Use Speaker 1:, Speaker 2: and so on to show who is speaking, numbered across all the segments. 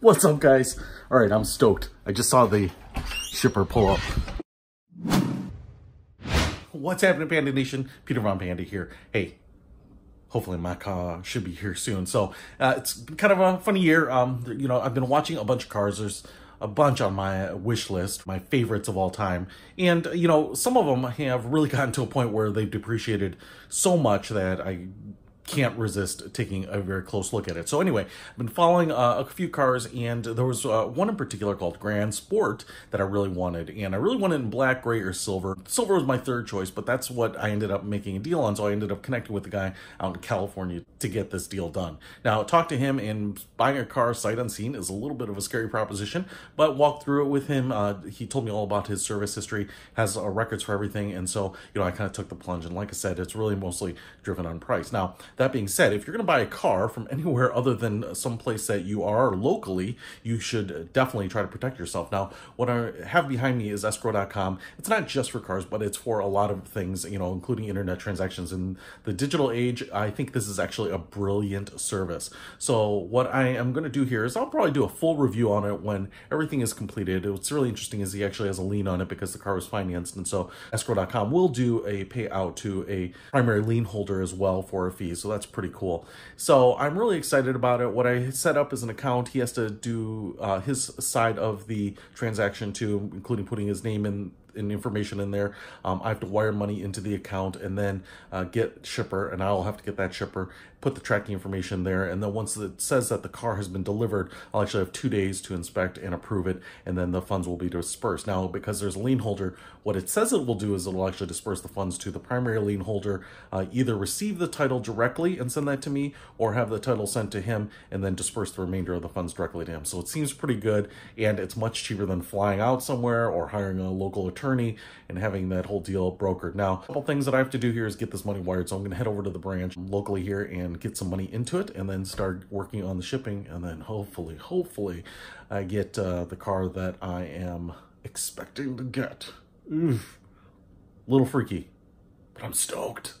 Speaker 1: What's up, guys? All right, I'm stoked. I just saw the shipper pull up. What's happening, Panda Nation? Peter Von Panda here. Hey, hopefully my car should be here soon. So uh, it's kind of a funny year. Um, you know, I've been watching a bunch of cars. There's a bunch on my wish list, my favorites of all time. And, you know, some of them have really gotten to a point where they've depreciated so much that I can't resist taking a very close look at it. So anyway, I've been following uh, a few cars and there was uh, one in particular called Grand Sport that I really wanted. And I really wanted in black, gray, or silver. Silver was my third choice, but that's what I ended up making a deal on. So I ended up connecting with the guy out in California to get this deal done. Now, talk to him and buying a car sight unseen is a little bit of a scary proposition, but walked through it with him. Uh, he told me all about his service history, has uh, records for everything. And so, you know, I kind of took the plunge. And like I said, it's really mostly driven on price. Now, that being said, if you're going to buy a car from anywhere other than some place that you are locally, you should definitely try to protect yourself. Now, what I have behind me is escrow.com. It's not just for cars, but it's for a lot of things, you know, including internet transactions. In the digital age, I think this is actually a brilliant service. So what I am going to do here is I'll probably do a full review on it when everything is completed. What's really interesting is he actually has a lien on it because the car was financed. And so escrow.com will do a payout to a primary lien holder as well for a fee. So that's pretty cool. So I'm really excited about it. What I set up is an account. He has to do uh, his side of the transaction too, including putting his name in and information in there. Um, I have to wire money into the account and then uh, get shipper, and I'll have to get that shipper, put the tracking information there, and then once it says that the car has been delivered, I'll actually have two days to inspect and approve it, and then the funds will be dispersed. Now, because there's a lien holder, what it says it will do is it'll actually disperse the funds to the primary lien holder, uh, either receive the title directly and send that to me, or have the title sent to him and then disperse the remainder of the funds directly to him. So it seems pretty good, and it's much cheaper than flying out somewhere or hiring a local attorney attorney and having that whole deal brokered. Now, a couple things that I have to do here is get this money wired. So I'm going to head over to the branch locally here and get some money into it and then start working on the shipping. And then hopefully, hopefully I get uh, the car that I am expecting to get. Oof. Little freaky, but I'm stoked.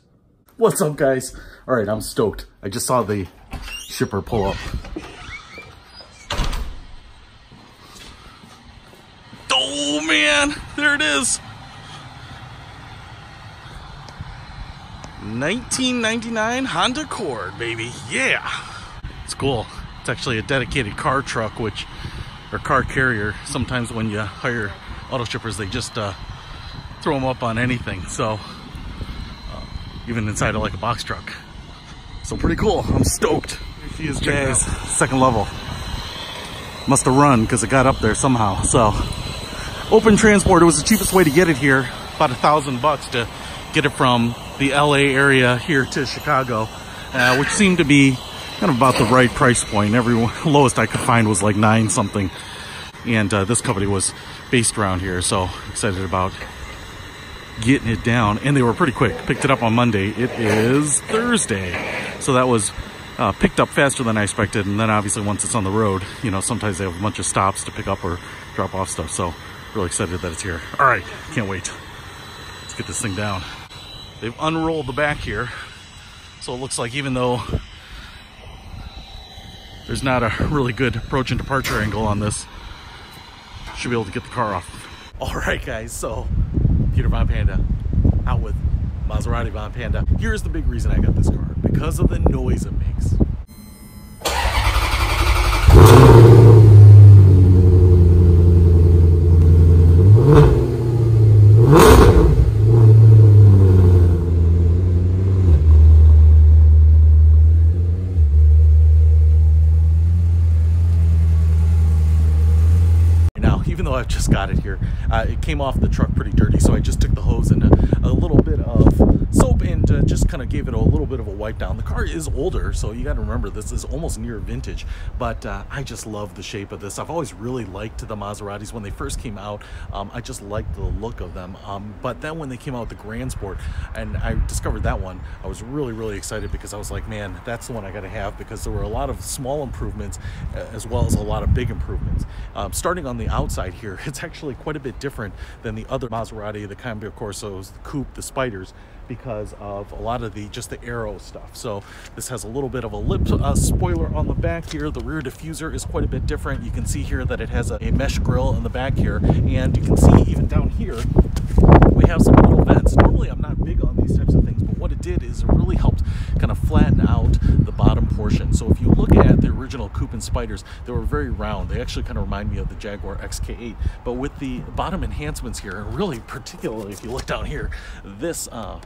Speaker 1: What's up, guys? All right, I'm stoked. I just saw the shipper pull up. Man, there it is. 1999 Honda Accord, baby. Yeah. It's cool. It's actually a dedicated car truck, which, or car carrier. Sometimes when you hire auto shippers, they just uh, throw them up on anything. So, uh, even inside of like a box truck. So pretty cool. I'm stoked. He is Jay's second level. Must have run because it got up there somehow. So open transport. It was the cheapest way to get it here, about a thousand bucks to get it from the LA area here to Chicago, uh, which seemed to be kind of about the right price point. Every lowest I could find was like nine something. And uh, this company was based around here, so excited about getting it down. And they were pretty quick. Picked it up on Monday. It is Thursday. So that was uh, picked up faster than I expected. And then obviously once it's on the road, you know, sometimes they have a bunch of stops to pick up or drop off stuff. So really excited that it's here. All right, can't wait. Let's get this thing down. They've unrolled the back here. So it looks like even though there's not a really good approach and departure angle on this, should be able to get the car off. All right, guys, so Peter Von Panda out with Maserati Von Panda. Here's the big reason I got this car, because of the noise it makes. I've just got it here. Uh, it came off the truck pretty dirty, so I just took the hose and a, a little bit of soap and uh, just kind of gave it a little bit of a wipe down. The car is older, so you got to remember this is almost near vintage, but uh, I just love the shape of this. I've always really liked the Maseratis when they first came out. Um, I just liked the look of them, um, but then when they came out with the Grand Sport and I discovered that one, I was really, really excited because I was like, man, that's the one I got to have because there were a lot of small improvements as well as a lot of big improvements. Um, starting on the outside here, it's actually quite a bit different than the other Maserati, the Cambio Corsas, the Coupe, the Spyders. Because of a lot of the just the aero stuff. So this has a little bit of a lip uh, spoiler on the back here. The rear diffuser is quite a bit different. You can see here that it has a, a mesh grill in the back here, and you can see even down here we have some little vents. Normally I'm not big on these types of things, but what it did is it really helped kind of flatten out the bottom portion. So if you look at the original Coupe and Spyders, they were very round. They actually kind of remind me of the Jaguar XK8, but with the bottom enhancements here, and really particularly if you look down here, this uh,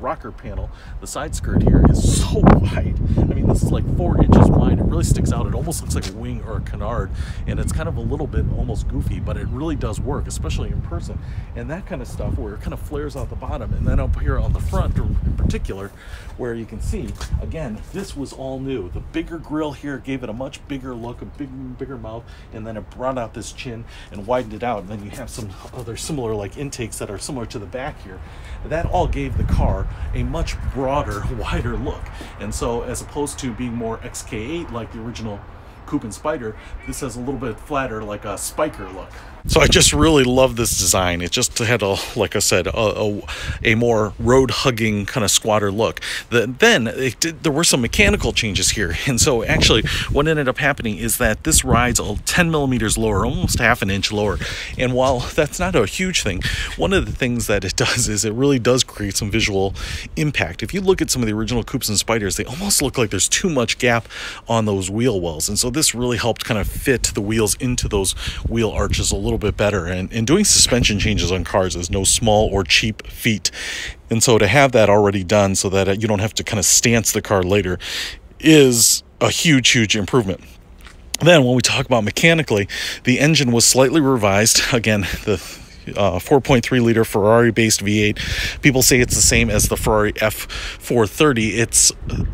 Speaker 1: rocker panel, the side skirt here is so wide. I mean, this is like four inches wide. It really sticks out. It almost looks like a wing or a canard, and it's kind of a little bit almost goofy, but it really does work, especially in person. And that kind of stuff where it kind of flares out the bottom, and then up here on the front in particular, where you can see, again, this was all new. The bigger grill here gave it a much bigger look, a big, bigger mouth, and then it brought out this chin and widened it out. And then you have some other similar like intakes that are similar to the back here. That all gave the car a much broader, wider look. And so as opposed to being more XK8 like the original Coupe and Spyder, this has a little bit flatter like a Spyker look. So I just really love this design. It just had a, like I said, a, a, a more road-hugging kind of squatter look. The, then did, there were some mechanical changes here, and so actually what ended up happening is that this rides 10 millimeters lower, almost half an inch lower. And while that's not a huge thing, one of the things that it does is it really does create some visual impact. If you look at some of the original Coupes and Spyders, they almost look like there's too much gap on those wheel wells, and so this really helped kind of fit the wheels into those wheel arches a little little bit better. And, and doing suspension changes on cars is no small or cheap feat. And so to have that already done so that uh, you don't have to kind of stance the car later is a huge, huge improvement. Then, when we talk about mechanically, the engine was slightly revised. Again, the uh, 4.3 liter Ferrari based V8. People say it's the same as the Ferrari F430. It's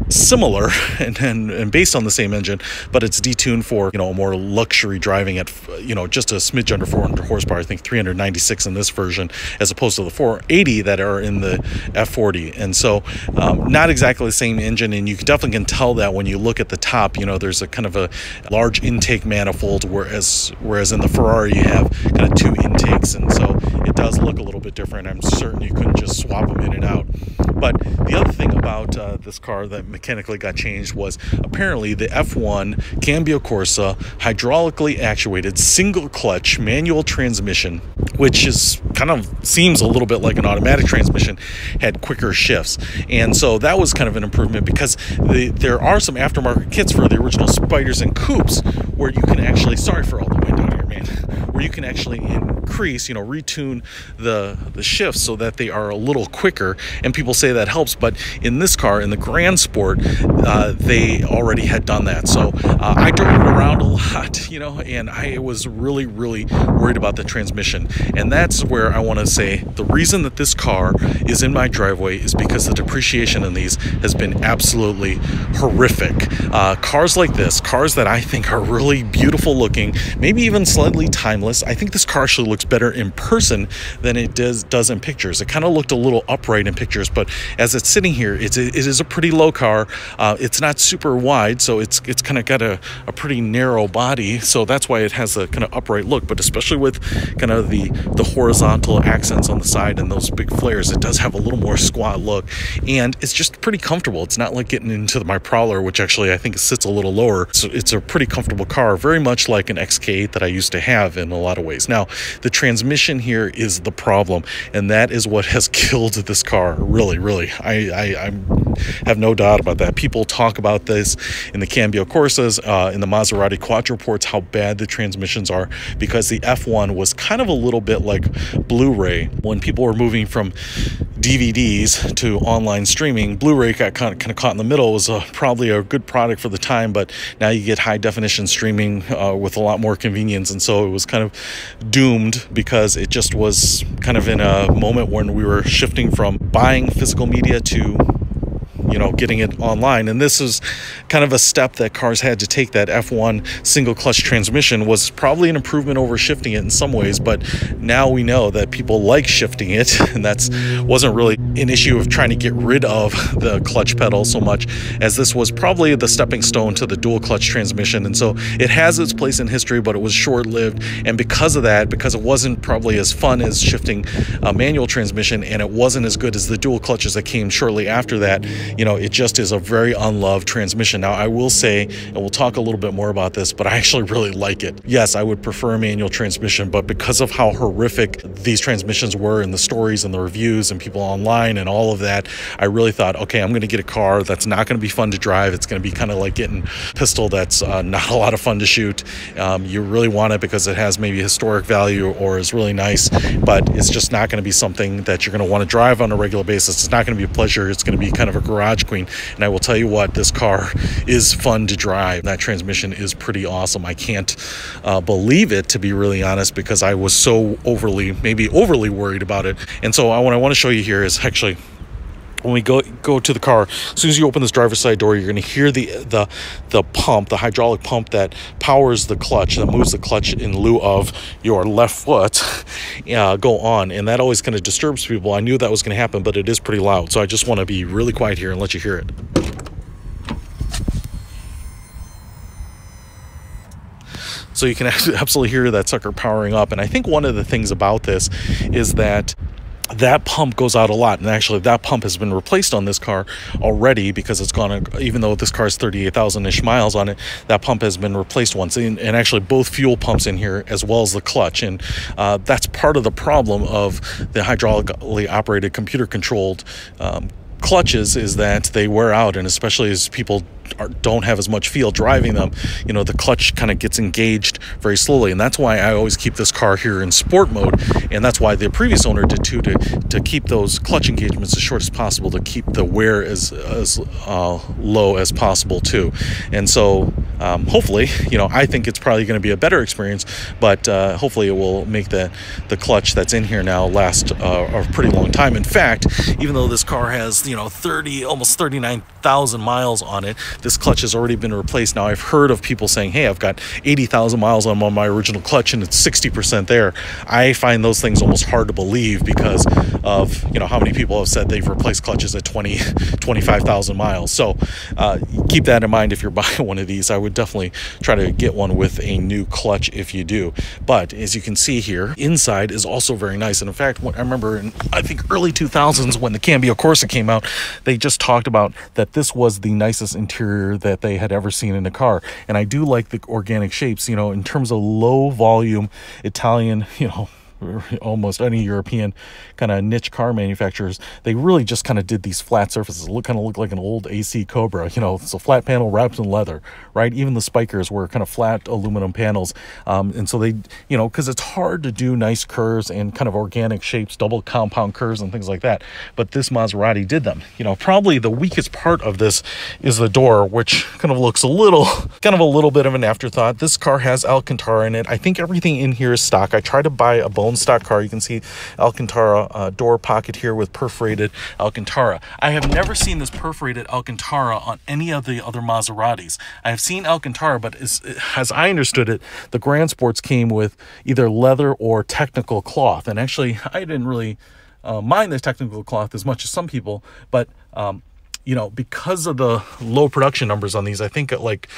Speaker 1: similar and, and, and based on the same engine, but it's detuned for, you know, more luxury driving at, you know, just a smidge under 400 horsepower. I think 396 in this version, as opposed to the 480 that are in the F40. And so, um, not exactly the same engine. And you definitely can tell that when you look at the top, you know, there's a kind of a large intake manifold, whereas, whereas in the Ferrari, you have kind of two intakes. And so, so it does look a little bit different. I'm certain you couldn't just swap them in and out. But the other thing about uh, this car that mechanically got changed was apparently the F1 Cambio Corsa hydraulically actuated single clutch manual transmission, which is kind of seems a little bit like an automatic transmission, had quicker shifts. And so that was kind of an improvement because the, there are some aftermarket kits for the original Spyders and Coupes where you can actually, sorry for all the wind out here, man, where you can actually increase, you know, retune the, the shifts so that they are a little quicker. And people say that helps, but in this car, in the Grand Sport, uh, they already had done that. So uh, I drove it around a lot, you know, and I was really, really worried about the transmission. And that's where I want to say the reason that this car is in my driveway is because the depreciation in these has been absolutely horrific. Uh, cars like this, cars that I think are really beautiful looking, maybe even slightly timeless. I think this car actually looks better in person than it does does in pictures. It kind of looked a little upright in pictures, but as it's sitting here, it's it is a pretty low car. Uh, it's not super wide, so it's it's kind of got a, a pretty narrow body, so that's why it has a kind of upright look. But especially with kind of the the horizontal accents on the side and those big flares, it does have a little more squat look, and it's just pretty comfortable. It's not like getting into my Prowler, which actually I think sits a little lower. So it's a pretty comfortable car, very much like an XK8 that I used to have in a lot of ways. Now, the transmission here is the problem, and that is what has killed this car. Really, really, I, I, I have no doubt about that. People talk about this in the Cambio Corsas, uh, in the Maserati Quattroports, how bad the transmissions are because the F1 was kind of a little bit like Blu-ray when people were moving from DVDs to online streaming. Blu-ray got kind of, kind of caught in the middle. It was a, probably a good product for the time, but now you get high definition streaming uh, with a lot more convenience, and so it was kind of doomed because it just was kind of in a moment when we were shifting from buying physical media to you know, getting it online. And this is kind of a step that cars had to take. That F1 single clutch transmission was probably an improvement over shifting it in some ways, but now we know that people like shifting it, and that's wasn't really an issue of trying to get rid of the clutch pedal so much as this was probably the stepping stone to the dual clutch transmission. And so it has its place in history, but it was short lived. And because of that, because it wasn't probably as fun as shifting a manual transmission and it wasn't as good as the dual clutches that came shortly after that, you know, it just is a very unloved transmission. Now, I will say, and we'll talk a little bit more about this, but I actually really like it. Yes, I would prefer a manual transmission, but because of how horrific these transmissions were and the stories and the reviews and people online and all of that, I really thought, okay, I'm going to get a car that's not going to be fun to drive. It's going to be kind of like getting a pistol that's uh, not a lot of fun to shoot. Um, you really want it because it has maybe historic value or is really nice, but it's just not going to be something that you're going to want to drive on a regular basis. It's not going to be a pleasure. It's going to be kind of a garage queen. And I will tell you what, this car is fun to drive. That transmission is pretty awesome. I can't uh, believe it, to be really honest, because I was so overly, maybe overly worried about it. And so, what I want to show you here is actually when we go go to the car, as soon as you open this driver's side door, you're going to hear the the the pump, the hydraulic pump that powers the clutch, that moves the clutch in lieu of your left foot, uh, go on, and that always kind of disturbs people. I knew that was going to happen, but it is pretty loud, so I just want to be really quiet here and let you hear it. So you can absolutely hear that sucker powering up, and I think one of the things about this is that that pump goes out a lot. And actually that pump has been replaced on this car already because it's gone even though this car is 38,000-ish miles on it that pump has been replaced once. And, and, actually both fuel pumps in here as well as the clutch. And uh, that's part of the problem of the hydraulically operated computer controlled um, clutches is that they wear out. And especially as people are, don't have as much feel driving them, you know, the clutch kind of gets engaged very slowly. And that's why I always keep this car here in sport mode. And that's why the previous owner did too, to, to keep those clutch engagements as short as possible, to keep the wear as, as uh, low as possible too. And so um, hopefully, you know, I think it's probably going to be a better experience, but uh, hopefully it will make the, the clutch that's in here now last uh, a pretty long time. In fact, even though this car has, you know, 30, almost 39,000 miles on it, this clutch has already been replaced. Now, I've heard of people saying, hey, I've got 80,000 miles on my original clutch and it's 60% there. I find those things almost hard to believe because of, you know, how many people have said they've replaced clutches at 20, 25,000 miles. So uh, keep that in mind if you're buying one of these. I would definitely try to get one with a new clutch if you do. But as you can see here, inside is also very nice. And in fact, I remember in, I think, early 2000s when the Cambio Corsa came out, they just talked about that this was the nicest interior that they had ever seen in a car. And I do like the organic shapes, you know, in terms of low volume Italian, you know, almost any European kind of niche car manufacturers, they really just kind of did these flat surfaces. Look kind of look like an old AC Cobra, you know, it's a flat panel wrapped in leather, right? Even the Spykers were kind of flat aluminum panels. Um, and so they, you know, because it's hard to do nice curves and kind of organic shapes, double compound curves and things like that. But this Maserati did them. You know, probably the weakest part of this is the door, which kind of looks a little, kind of a little bit of an afterthought. This car has Alcantara in it. I think everything in here is stock. I tried to buy a bone stock car. You can see Alcantara uh, door pocket here with perforated Alcantara. I have never seen this perforated Alcantara on any of the other Maseratis. I have seen Alcantara, but as, as I understood it, the Grand Sports came with either leather or technical cloth. And actually, I didn't really uh, mind the technical cloth as much as some people, but um, you know, because of the low production numbers on these, I think at like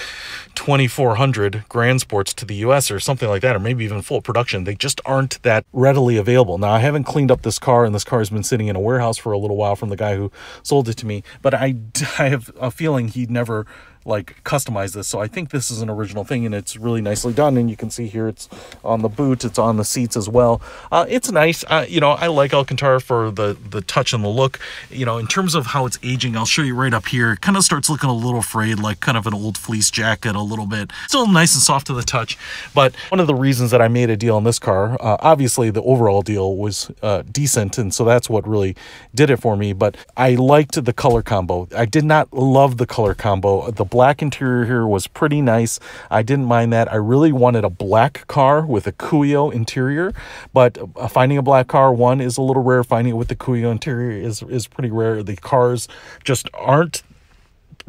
Speaker 1: 2,400 Grand Sports to the US or something like that, or maybe even full production, they just aren't that readily available. Now, I haven't cleaned up this car, and this car has been sitting in a warehouse for a little while from the guy who sold it to me, but I, I have a feeling he'd never like customize this. So I think this is an original thing and it's really nicely done. And you can see here it's on the boot, it's on the seats as well. Uh, it's nice. Uh, you know, I like Alcantara for the, the touch and the look. You know, in terms of how it's aging, I'll show you right up here. It kind of starts looking a little frayed, like kind of an old fleece jacket a little bit. Still nice and soft to the touch. But one of the reasons that I made a deal on this car, uh, obviously the overall deal was uh, decent. And so that's what really did it for me. But I liked the color combo. I did not love the color combo. The black interior here was pretty nice. I didn't mind that. I really wanted a black car with a Cuoio interior, but finding a black car, one, is a little rare. Finding it with the Cuoio interior is, is pretty rare. The cars just aren't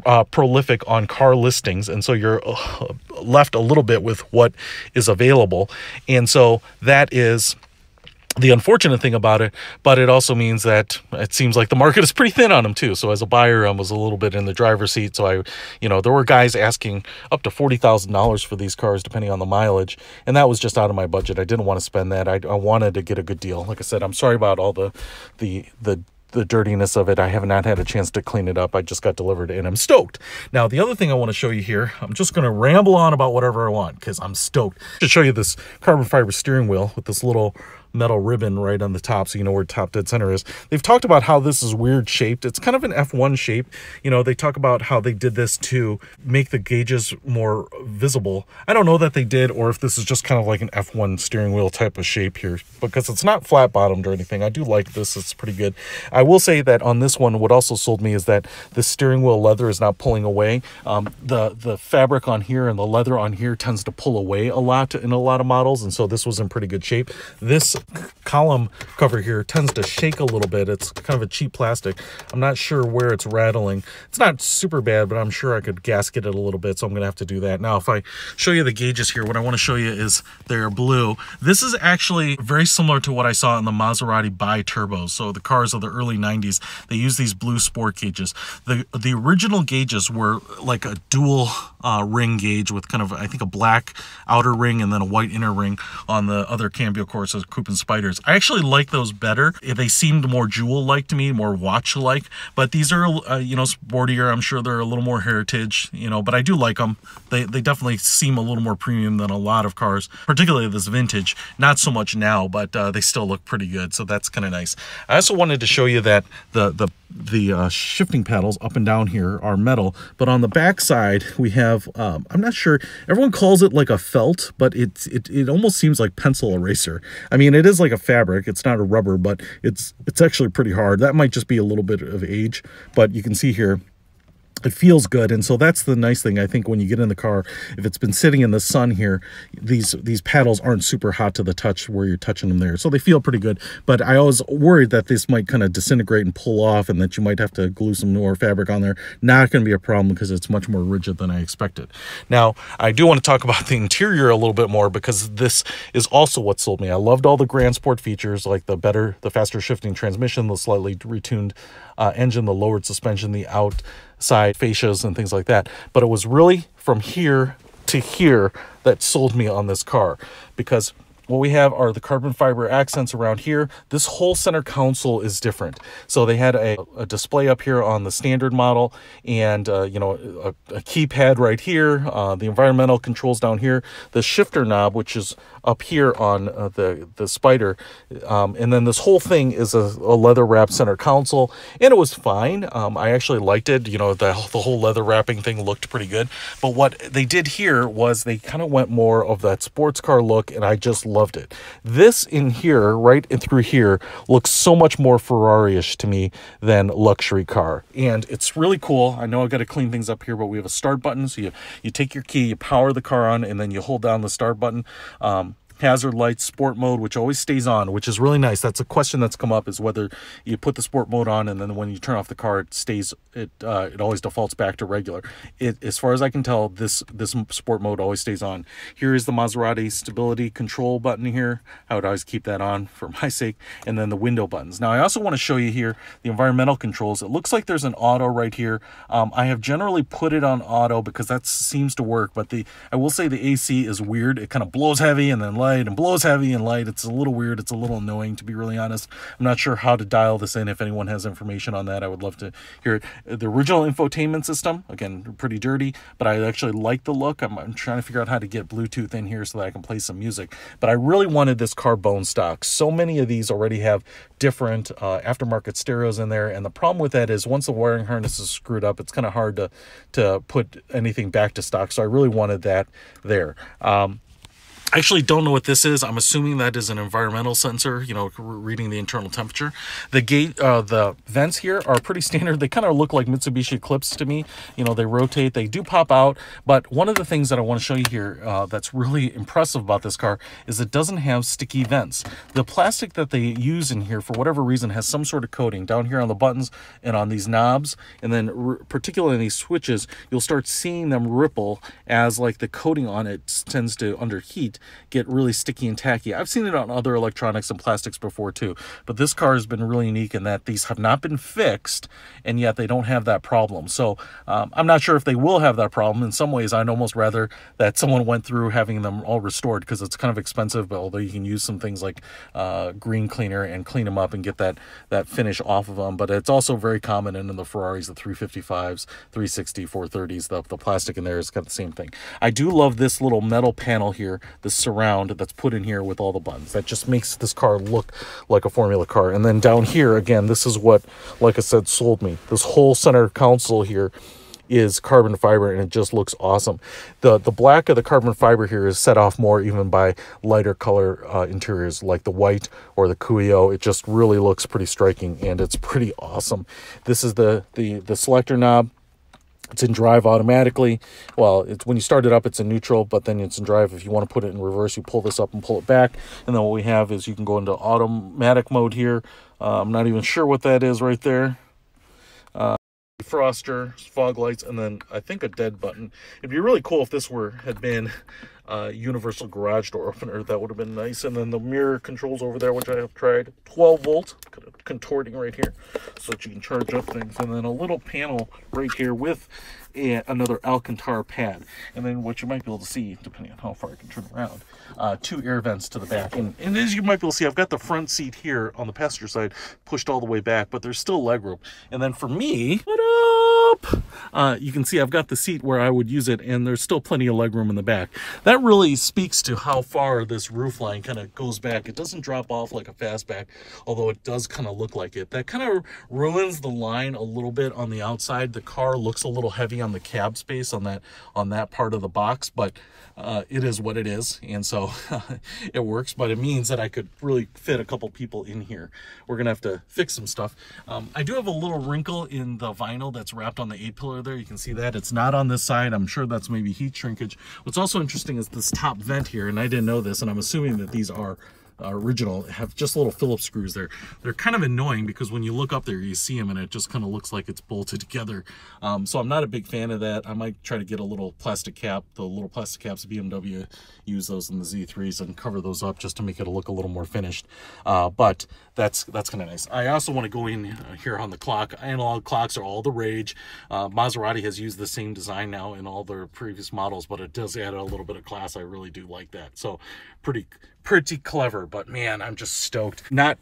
Speaker 1: uh, prolific on car listings, and so you're uh, left a little bit with what is available. And so that is the unfortunate thing about it, but it also means that it seems like the market is pretty thin on them too. So as a buyer, I was a little bit in the driver's seat. So I, you know, there were guys asking up to forty thousand dollars for these cars, depending on the mileage, and that was just out of my budget. I didn't want to spend that. I, I wanted to get a good deal. Like I said, I'm sorry about all the, the the the dirtiness of it. I have not had a chance to clean it up. I just got delivered and I'm stoked. Now, the other thing I want to show you here, I'm just going to ramble on about whatever I want because I'm stoked. To show you this carbon fiber steering wheel with this little metal ribbon right on the top so you know where top dead center is. They've talked about how this is weird shaped. It's kind of an F1 shape. You know, they talk about how they did this to make the gauges more visible. I don't know that they did or if this is just kind of like an F1 steering wheel type of shape here because it's not flat bottomed or anything. I do like this. It's pretty good. I will say that on this one, what also sold me is that the steering wheel leather is not pulling away. Um, the, the fabric on here and the leather on here tends to pull away a lot in a lot of models. And so this was in pretty good shape. This column cover here tends to shake a little bit. It's kind of a cheap plastic. I'm not sure where it's rattling. It's not super bad, but I'm sure I could gasket it a little bit, so I'm going to have to do that. Now, if I show you the gauges here, what I want to show you is they're blue. This is actually very similar to what I saw in the Maserati bi-turbos. So the cars of the early 90s, they use these blue sport gauges. The, the original gauges were like a dual uh, ring gauge with kind of, I think, a black outer ring and then a white inner ring on the other Cambio Corsas Coupe and Spyders. I actually like those better. They seemed more jewel-like to me, more watch-like, but these are, uh, you know, sportier. I'm sure they're a little more heritage, you know, but I do like them. They, they definitely seem a little more premium than a lot of cars, particularly this vintage. Not so much now, but uh, they still look pretty good, so that's kind of nice. I also wanted to show you that the, the the uh, shifting paddles up and down here are metal, but on the back side we have, um, I'm not sure, everyone calls it like a felt, but it's, it, it almost seems like pencil eraser. I mean, it is like a fabric, it's not a rubber, but it's, it's actually pretty hard. That might just be a little bit of age, but you can see here, it feels good. And so that's the nice thing i think when you get in the car if it's been sitting in the sun here these these paddles aren't super hot to the touch where you're touching them there. So they feel pretty good. But i was worried that this might kind of disintegrate and pull off and that you might have to glue some more fabric on there. Not going to be a problem because it's much more rigid than i expected. Now i do want to talk about the interior a little bit more because this is also what sold me. I loved all the grand sport features like the better the faster shifting transmission the slightly retuned uh, engine the lowered suspension the out side fascias and things like that. But it was really from here to here that sold me on this car because what we have are the carbon fiber accents around here. This whole center console is different. So they had a, a display up here on the standard model and, uh, you know, a, a, keypad right here, uh, the environmental controls down here, the shifter knob, which is up here on uh, the, the Spyder. Um, and then this whole thing is a, a leather wrap center console and it was fine. Um, I actually liked it. You know, the, the whole leather wrapping thing looked pretty good. But what they did here was they kind of went more of that sports car look and I just loved it. This in here, right in through here, looks so much more Ferrari-ish to me than luxury car. And it's really cool. I know I've got to clean things up here, but we have a start button. So you, you take your key, you power the car on, and then you hold down the start button. Um, hazard lights sport mode which always stays on which is really nice. That's a question that's come up is whether you put the sport mode on and then when you turn off the car it stays it uh, it always defaults back to regular. It as far as i can tell this this sport mode always stays on. Here is the maserati stability control button here. I would always keep that on for my sake. And then the window buttons. Now i also want to show you here the environmental controls. It looks like there's an auto right here. Um, i have generally put it on auto because that seems to work but the i will say the ac is weird. It kind of blows heavy and then light and blows heavy and light. It's a little weird. It's a little annoying, to be really honest. I'm not sure how to dial this in. If anyone has information on that, I would love to hear it. The original infotainment system, again, pretty dirty, but I actually like the look. I'm, I'm trying to figure out how to get Bluetooth in here so that I can play some music. But I really wanted this car bone stock. So many of these already have different uh, aftermarket stereos in there. And the problem with that is once the wiring harness is screwed up, it's kind of hard to, to put anything back to stock. So I really wanted that there. Um, I actually don't know what this is. I'm assuming that is an environmental sensor, you know, reading the internal temperature. The gate, uh, the vents here are pretty standard. They kind of look like Mitsubishi Eclipse to me. You know, they rotate, they do pop out. But one of the things that I want to show you here uh, that's really impressive about this car is it doesn't have sticky vents. The plastic that they use in here, for whatever reason, has some sort of coating down here on the buttons and on these knobs. And then particularly in these switches, you'll start seeing them ripple as like the coating on it tends to under get really sticky and tacky. I've seen it on other electronics and plastics before too, but this car has been really unique in that these have not been fixed and yet they don't have that problem. So um, I'm not sure if they will have that problem. In some ways, I'd almost rather that someone went through having them all restored because it's kind of expensive, but although you can use some things like uh, green cleaner and clean them up and get that, that finish off of them. But it's also very common in, in the Ferraris, the 355s, 360, 430s, the, the plastic in there has got the same thing. I do love this little metal panel here, the surround that's put in here with all the buttons. That just makes this car look like a Formula car. And then down here, again, this is what, like I said, sold me. This whole center console here is carbon fiber and it just looks awesome. The the black of the carbon fiber here is set off more even by lighter color uh, interiors like the white or the Cuoio. It just really looks pretty striking and it's pretty awesome. This is the the the selector knob it's in drive automatically. Well, it's when you start it up, it's in neutral, but then it's in drive. If you want to put it in reverse, you pull this up and pull it back. And then what we have is you can go into automatic mode here. Uh, I'm not even sure what that is right there. Uh, froster, fog lights, and then I think a dead button. It'd be really cool if this were had been uh, universal garage door opener. That would have been nice. And then the mirror controls over there, which I have tried. 12 volt, contorting right here so that you can charge up things. And then a little panel right here with a, another Alcantara pad. And then what you might be able to see, depending on how far I can turn around, uh, two air vents to the back. And, and as you might be able to see, I've got the front seat here on the passenger side pushed all the way back, but there's still leg room. And then for me, up, uh, you can see I've got the seat where I would use it, and there's still plenty of leg room in the back. That really speaks to how far this roof line kind of goes back. It doesn't drop off like a fastback, although it does kind of look like it. That kind of ruins the line a little bit on the outside. The car looks a little heavy on the cab space on that on that part of the box, but uh, it is what it is, and so it works. But it means that I could really fit a couple people in here. We're gonna have to fix some stuff. Um, I do have a little wrinkle in the vinyl that's wrapped on the A pillar there. You can see that it's not on this side. I'm sure that's maybe heat shrinkage. What's also interesting is this top vent here, and I didn't know this, and I'm assuming that these are uh, original have just little Phillips screws there. They're kind of annoying because when you look up there, you see them and it just kind of looks like it's bolted together. Um, so I'm not a big fan of that. I might try to get a little plastic cap, the little plastic caps BMW use those in the Z3s and cover those up just to make it look a little more finished. Uh, but that's that's kind of nice. I also want to go in uh, here on the clock. Analog clocks are all the rage. Uh, Maserati has used the same design now in all their previous models, but it does add a little bit of class. I really do like that. So pretty pretty clever, but man, I'm just stoked. Not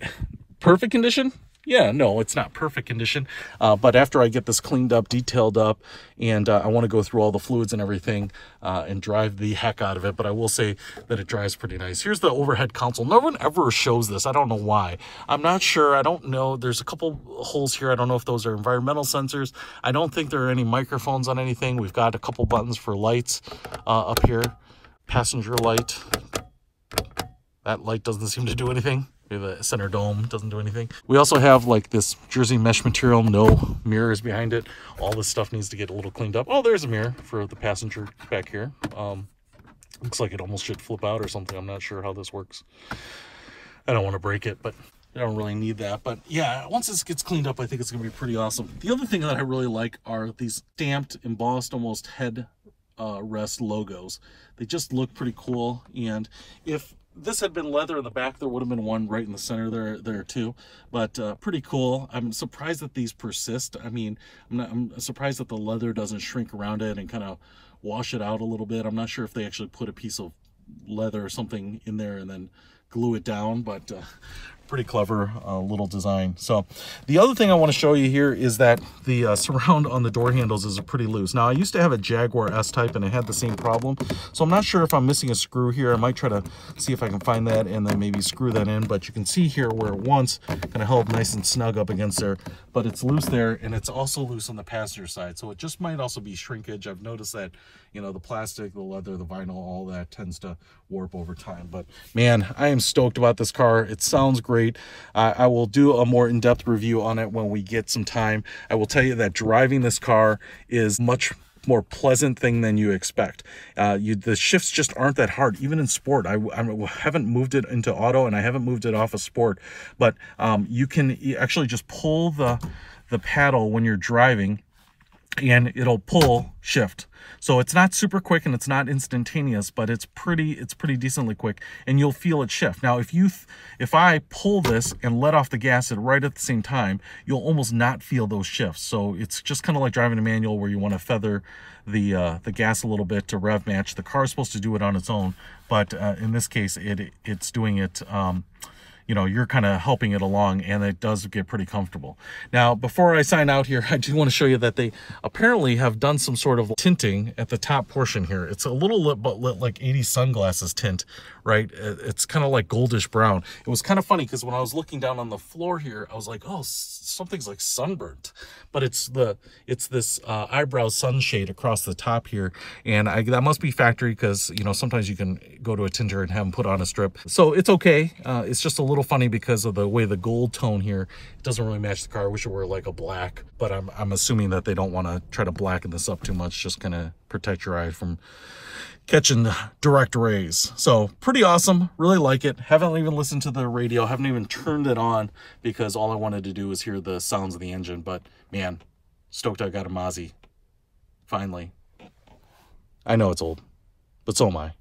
Speaker 1: perfect condition, yeah, no, it's not perfect condition. Uh, but after I get this cleaned up, detailed up, and uh, I want to go through all the fluids and everything uh, and drive the heck out of it. But I will say that it drives pretty nice. Here's the overhead console. No one ever shows this. I don't know why. I'm not sure. I don't know. There's a couple holes here. I don't know if those are environmental sensors. I don't think there are any microphones on anything. We've got a couple buttons for lights uh, up here. Passenger light. That light doesn't seem to do anything. A center dome, doesn't do anything. We also have like this jersey mesh material, no mirrors behind it. All this stuff needs to get a little cleaned up. Oh, there's a mirror for the passenger back here. Um, looks like it almost should flip out or something. I'm not sure how this works. I don't want to break it, but I don't really need that. But yeah, once this gets cleaned up, I think it's going to be pretty awesome. The other thing that I really like are these stamped, embossed, almost head uh, rest logos. They just look pretty cool. And if this had been leather in the back there would have been one right in the center there there too but uh, pretty cool. I'm surprised that these persist. I mean i'm not i'm surprised that the leather doesn't shrink around it and kind of wash it out a little bit. I'm not sure if they actually put a piece of leather or something in there and then glue it down, but uh, pretty clever uh, little design. So the other thing I want to show you here is that the uh, surround on the door handles is pretty loose. Now I used to have a Jaguar S-Type and it had the same problem. So I'm not sure if I'm missing a screw here. I might try to see if I can find that and then maybe screw that in. But you can see here where it once kind of held nice and snug up against there, but it's loose there and it's also loose on the passenger side. So it just might also be shrinkage. I've noticed that, you know, the plastic, the leather, the vinyl, all that tends to warp over time. But man, I am stoked about this car. It sounds great great. Uh, I will do a more in-depth review on it when we get some time. I will tell you that driving this car is much more pleasant thing than you expect. Uh, you, the shifts just aren't that hard, even in sport. I, I, haven't moved it into auto and I haven't moved it off of sport, but um, you can actually just pull the, the paddle when you're driving and it'll pull shift. So it's not super quick and it's not instantaneous, but it's pretty it's pretty decently quick and you'll feel it shift. Now, if you if I pull this and let off the gas at right at the same time, you'll almost not feel those shifts. So it's just kind of like driving a manual where you want to feather the uh, the gas a little bit to rev match. The car's supposed to do it on its own, but uh, in this case, it it's doing it um, you know, you're kind of helping it along and it does get pretty comfortable. Now, before I sign out here, I do want to show you that they apparently have done some sort of tinting at the top portion here. It's a little lit, but lit like 80 sunglasses tint, right? It's kind of like goldish brown. It was kind of funny because when I was looking down on the floor here, I was like, oh, something's like sunburnt, but it's the, it's this uh, eyebrow sunshade across the top here. And I, that must be factory because, you know, sometimes you can go to a tinter and have them put on a strip. So it's okay. Uh, it's just a little little funny because of the way the gold tone here it doesn't really match the car. I wish it were like a black, but I'm, I'm assuming that they don't want to try to blacken this up too much, just kind of protect your eye from catching direct rays. So pretty awesome. Really like it. Haven't even listened to the radio. Haven't even turned it on because all I wanted to do was hear the sounds of the engine. But man, stoked I got a Mozzie. Finally. I know it's old, but so am I.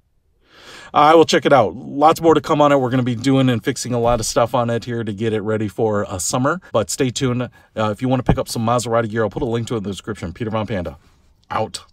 Speaker 1: I will check it out. Lots more to come on it. We're going to be doing and fixing a lot of stuff on it here to get it ready for a summer. But stay tuned. Uh, if you want to pick up some Maserati gear, I'll put a link to it in the description. Peter Von Panda, out.